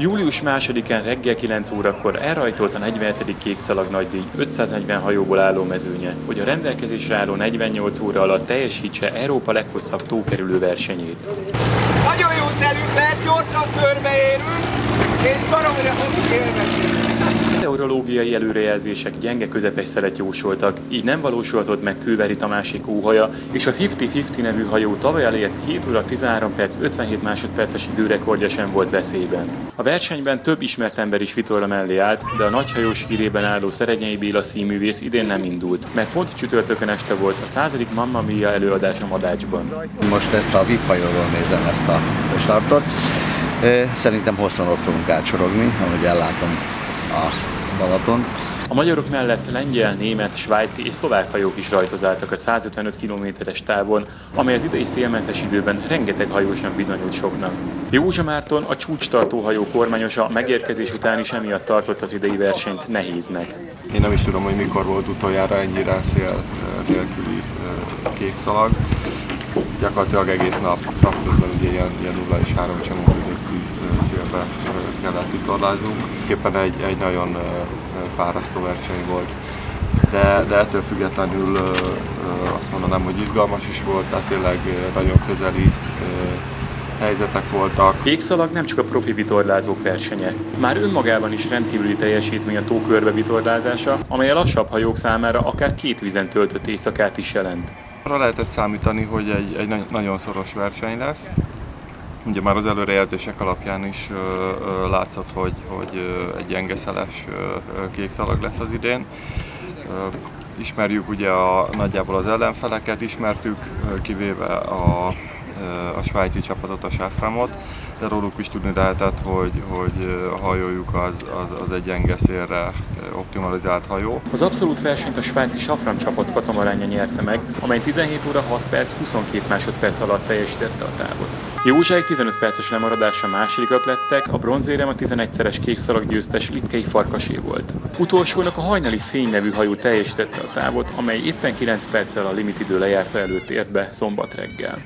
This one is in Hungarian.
Július 2-án reggel 9 órakor elrajtolt a 47. Kékszalag nagydíj 540 hajóból álló mezőnye, hogy a rendelkezésre álló 48 óra alatt teljesítse Európa leghosszabb tókerülő versenyét. Nagyon jó szelünk lesz, gyorsan körbeérünk, és baromira fogunk élvezni. Meteorológiai előrejelzések gyenge közepes szelet jósoltak, így nem valósulhatott meg Kőveri Tamási kóhaja, és a 50-50 nevű hajó tavaly elért 7 óra 13 perc 57 másodperces időrekordja sem volt veszélyben. A versenyben több ismert ember is vitorla mellé állt, de a nagyhajós hírében álló Szerenyei Béla színművész idén nem indult, mert pont csütörtökön este volt a századik Mamma Mia előadás a Madácsban. Most ezt a VIP hajóról nézem ezt a startot. Szerintem hosszan ott fogunk átsorogni, ahogy ellátom a Balaton. A magyarok mellett lengyel, német, svájci és szlovák hajók is rajtozáltak a 155 kilométeres távon, amely az idei szélmentes időben rengeteg hajósnak bizonyult soknak. Józsa Márton, a csúcstartó hajó kormányosa megérkezés után is emiatt tartott az idei versenyt nehéznek. Én nem is tudom, hogy mikor volt utoljára ennyire szél nélküli kék szalag. Gyakorlatilag egész nap, napközben ugye ilyen, ilyen 0 és 3 csomó közötti szélbe kellett vitorláznunk. Éppen egy, egy nagyon fárasztó verseny volt. De, de ettől függetlenül azt mondanám, hogy izgalmas is volt, tehát tényleg nagyon közeli helyzetek voltak. Kékszalag nem csak a profi vitorlázók versenye. Már önmagában is rendkívüli teljesítmény a tókörbe vitorlázása, amely a lassabb hajók számára akár két vízen töltött éjszakát is jelent. Arra lehetett számítani, hogy egy, egy nagyon szoros verseny lesz. Ugye már az előrejelzések alapján is látszott, hogy, hogy egy gyengeszeles kék szalag lesz az idén. Ismerjük ugye a, nagyjából az ellenfeleket, ismertük, kivéve a a svájci csapatot, a Sáframot, de róluk is tudni lehetett, hogy, hogy a hajójuk az, az, az egy gyenge szélre optimalizált hajó. Az abszolút versenyt a svájci Safram csapat katamaránya nyerte meg, amely 17 óra 6 perc 22 másodperc alatt teljesítette a távot. Józsaik 15 perces lemaradása másodikak lettek, a bronzérem a 11-szeres kékszalag győztes Litkei Farkasé volt. Utolsónak a hajnali fény nevű hajó teljesítette a távot, amely éppen 9 perccel a limitidő lejárta előtt ért be szombat reggel.